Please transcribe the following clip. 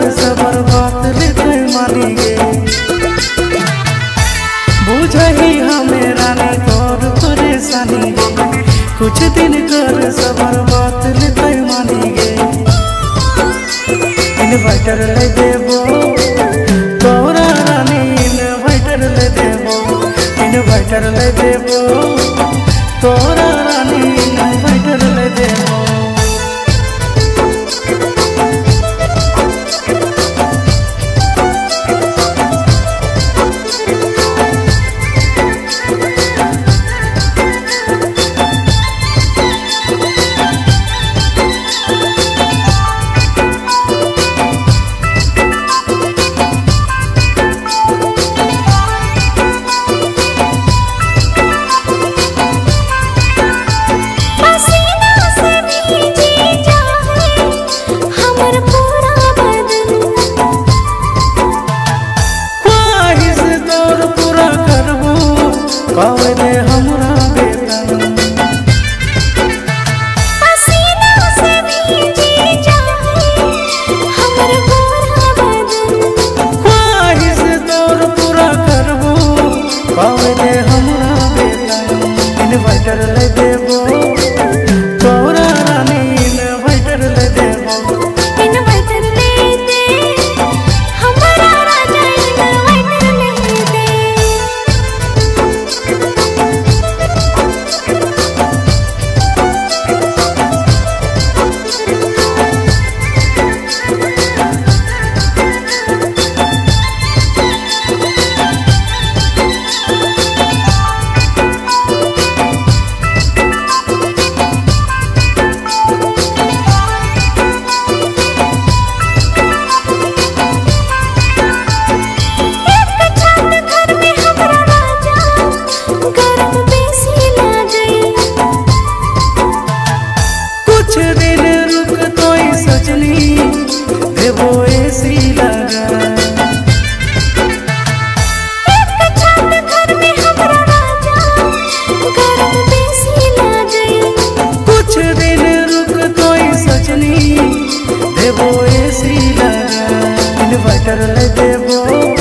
घर बात विधि मानिए हमें कुछ दिन कर सबर बात विधि मानिए इन्वर्टर ले देवो पावन देवो एसी लगा इन्वर्टर ले देवो।